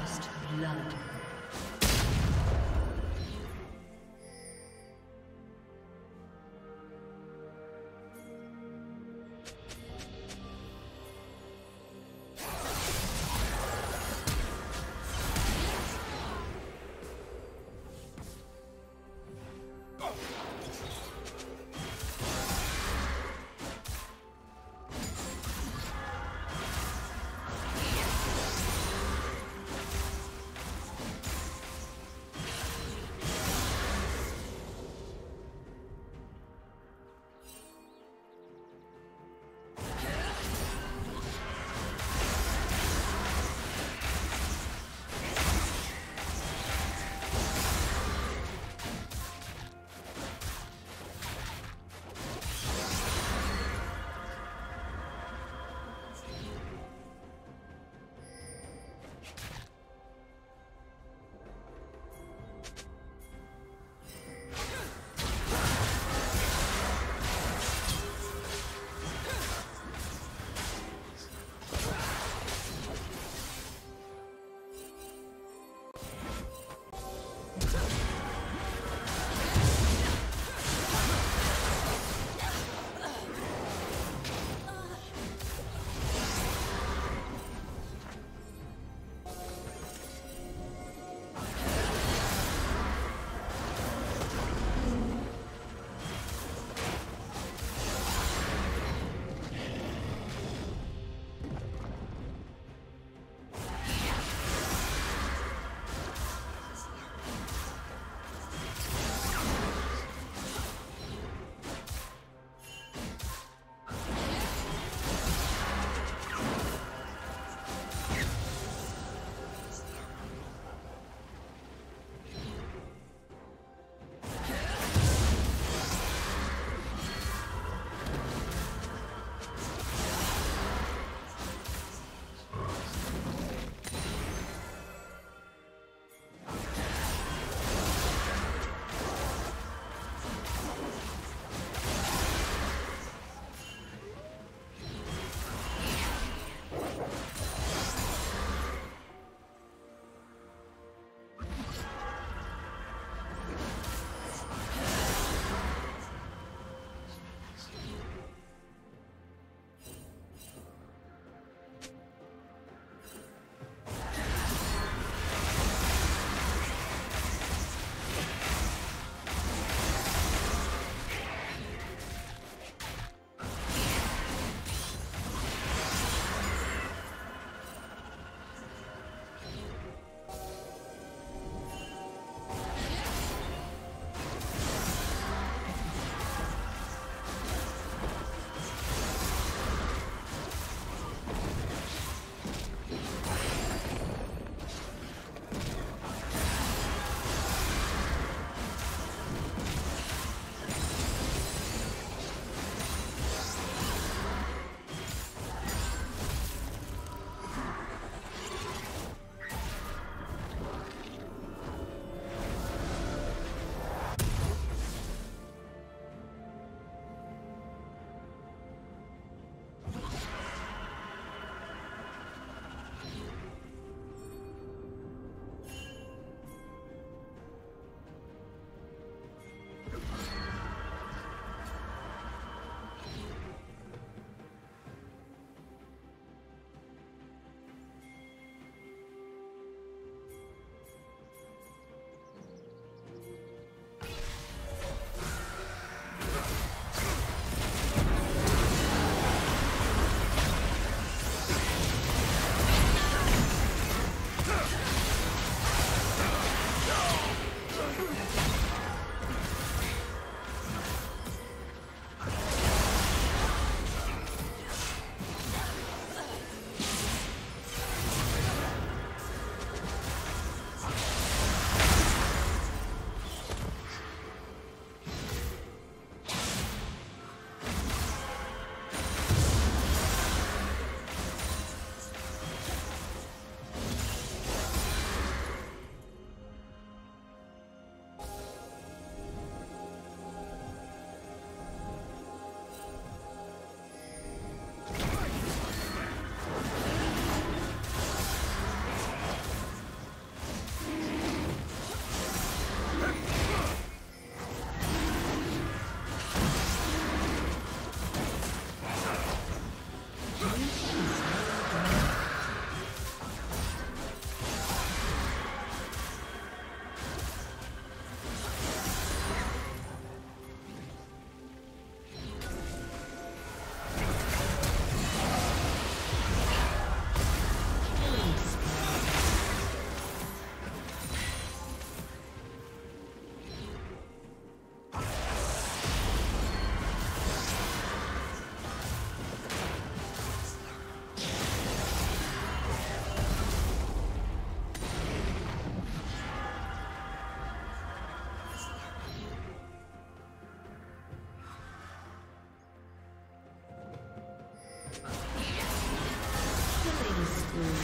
First blood. Killing